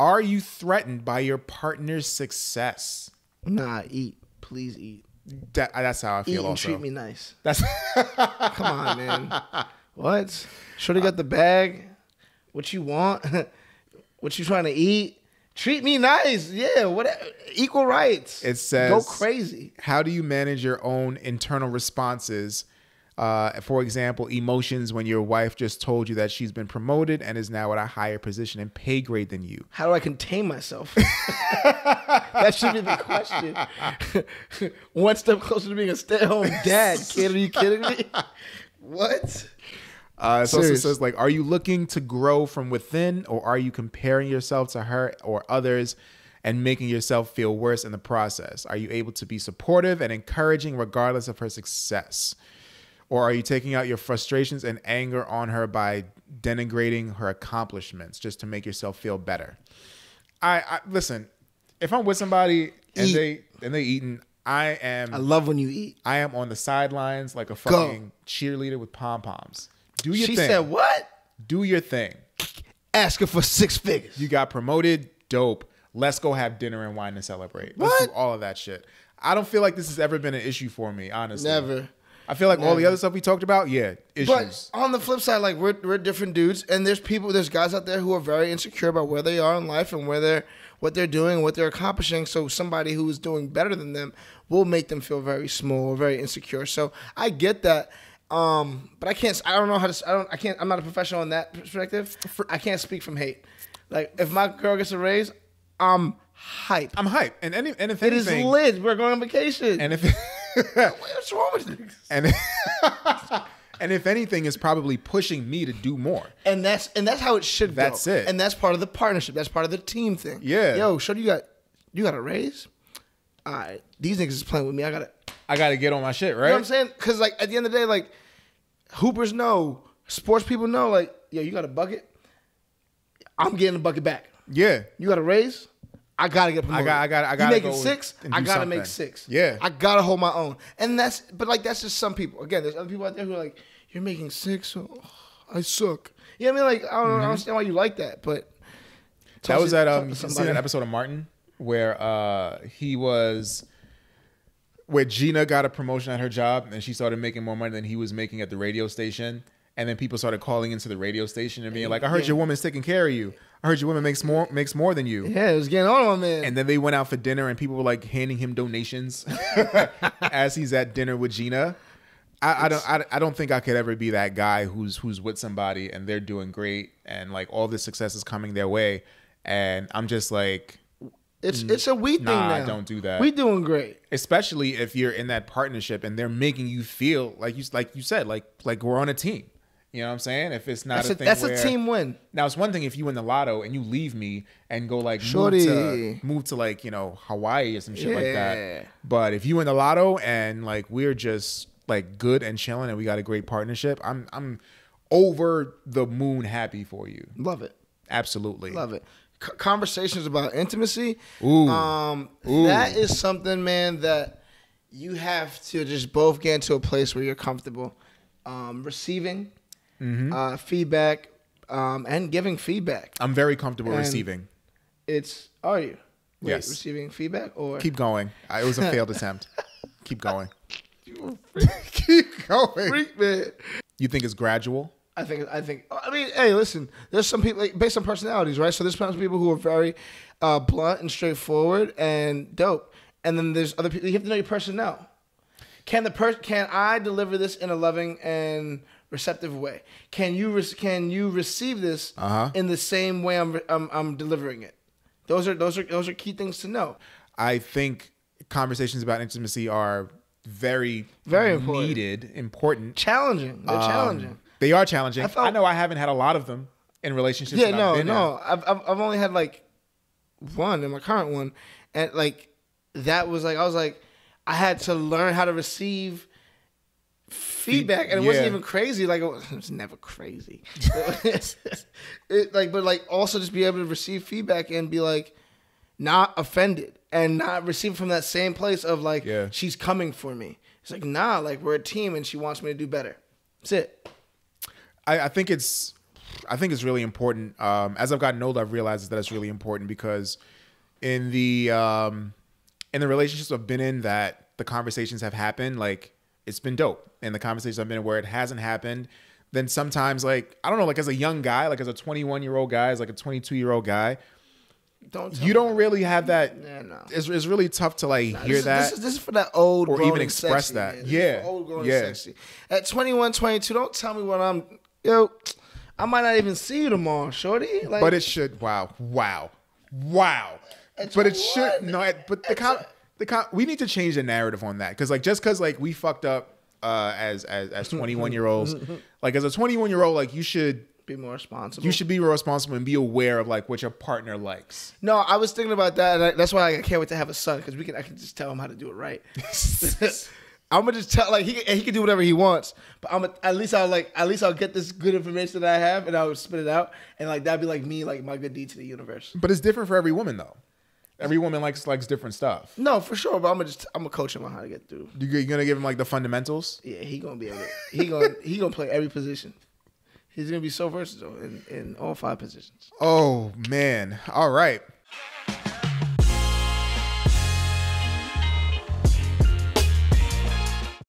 Are you threatened by your partner's success? Nah, eat. Please eat. That, uh, that's how I Eat feel. and also, treat me nice. that's Come on, man. What? Should have got the bag. What you want? what you trying to eat? Treat me nice. Yeah. What? Equal rights. It says go crazy. How do you manage your own internal responses? Uh, for example, emotions when your wife just told you that she's been promoted and is now at a higher position and pay grade than you. How do I contain myself? that should be the question. One step closer to being a stay-at-home dad. Kid, are you kidding me? What? Uh, it also says like, are you looking to grow from within, or are you comparing yourself to her or others, and making yourself feel worse in the process? Are you able to be supportive and encouraging regardless of her success, or are you taking out your frustrations and anger on her by denigrating her accomplishments just to make yourself feel better? I, I listen. If I'm with somebody and Eat. they and they eating, I am I love when you eat. I am on the sidelines like a fucking cheerleader with pom poms. Do your She thing. said, "What? Do your thing. Asking for six figures." You got promoted. Dope. Let's go have dinner and wine and celebrate. Let's What? do all of that shit. I don't feel like this has ever been an issue for me, honestly. Never. I feel like all the other stuff we talked about, yeah, issues. But on the flip side, like we're we're different dudes, and there's people, there's guys out there who are very insecure about where they are in life and where they're what they're doing, what they're accomplishing. So somebody who is doing better than them will make them feel very small, very insecure. So I get that. Um, but I can't. I don't know how to. I don't. I can't. I'm not a professional in that perspective. I can't speak from hate. Like if my girl gets a raise, I'm hype. I'm hype. And any and if It is anything, lit. We're going on vacation. and if What's wrong with this? and and if anything is probably pushing me to do more. And that's and that's how it should go. That's it. And that's part of the partnership. That's part of the team thing. Yeah. Yo, show you got you got a raise. All right, these niggas is playing with me. I got to I got to get on my shit, right? You know what I'm saying? Because like at the end of the day, like hoopers know, sports people know. Like yo, you got a bucket. I'm getting the bucket back. Yeah. You got a raise. I gotta get promoted. I got- I got- I gotta making go six? I gotta something. make six. Yeah. I gotta hold my own. And that's, but like that's just some people. Again, there's other people out there who are like, you're making six. Oh, I suck. You know what I mean? Like I don't, I don't understand why you like that, but Mm-hmm. That was it- that um you somebody. that episode of Martin where uh he was where Gina got a promotion at her job and she started making more money than he was making at the radio station. And then people started calling into the radio station and being like, I heard Yeah. your woman's taking care of you. I heard your woman makes more makes more than you. Yeah, it was getting on on man. And then they went out for dinner and people were like handing him donations as he's at dinner with Gina. I, I don't I, I don't think I could ever be that guy who's who's with somebody and they're doing great and like all this success is coming their way and I'm just like it's mm, it's a we thing now. don't do that. We doing great. especially if you're in that partnership and they're making you feel like you like you said like like we're on a team. You know what I'm saying? If it's not That's a a, thing that's where, a team win. Now it's one thing if you win the lotto and you leave me and go like Shorty. move to move to like you know Hawaii or some shit like that. But if you win the lotto and like we're just like good and chilling and we got a great partnership, I'm I'm over the moon happy for you. Love it. Absolutely. Love it. C- conversations about intimacy. Ooh. Um, Ooh. that is something, man, that you have to just both get into a place where you're comfortable um, receiving Mm-hmm. uh, feedback um, and giving feedback. I'm very comfortable And- receiving. It's are you? Wait, Yes. Receiving feedback or Keep going. It was a failed attempt. Keep going. Keep going. freak man. You think it's gradual? I think I think I mean, hey, listen. There's some people like, based on personalities, right? So there's some people who are very uh, blunt and straightforward and dope, and then there's other people. You have to know your personnel. Can the per- can I deliver this in a loving and receptive way? Can you re- can you receive this Uh-huh. in the same way I'm, I'm I'm delivering it? Those are those are those are key things to know. I think conversations about intimacy are very, Very important. needed, important. Challenging. They're Um, challenging. They are challenging. I, I know I haven't had a lot of them in relationships. Yeah, that I've no, been no. in. I've, I've I've only had like one in my current one, and like that was like I was like I had to learn how to receive feedback, and it wasn't even crazy. Like it was, it was never crazy. it, like, but like also just be able to receive feedback and be like not offended and not receive from that same place of like Yeah. she's coming for me. It's like nah, like we're a team and she wants me to do better. That's it. I, I think it's I think it's really important. Um, as I've gotten older, I've realized that it's really important because in the um, in the relationships I've been in, that the conversations have happened. Like it's been dope. And the conversations I've been in where it hasn't happened, then sometimes like I don't know, like as a young guy, like as a 21 year old guy, as like a 22 year old guy, Don't you don't really have that. Yeah, no. It's, it's really tough to like Nah, hear this, that. Is, this, is, this is for that old Or even express sexy, that. Yeah. old grown Yeah. sexy. At 21, 22, don't tell me what I'm. Yo, I might not even see you tomorrow, shorty. Like, but it should. Wow, wow, wow. But it 21? should no. But the com, the we need to change the narrative on that because like just because like we fucked up uh, as as as 21 year olds, like as a 21 year old, like you should be more responsible. you should be more responsible and be aware of like what your partner likes. No, I was thinking about that, and I, that's why I can't wait to have a son because we can. I can just tell him how to do it right. I'm gonna just tell like he he can do whatever he wants, but I'm at least I'll like at least I'll get this good information that I have and I'll spit it out and like that'd be like me like my good deed to the universe. But it's different for every woman though. Every woman likes likes different stuff. No, for sure, but I'm gonna just I'm gonna coach him on how to get through. You- You're gonna give him like the fundamentals. Yeah, he gonna be able. To, he gonna he gonna play every position. He's gonna be so versatile in in all five positions. Oh man! All right.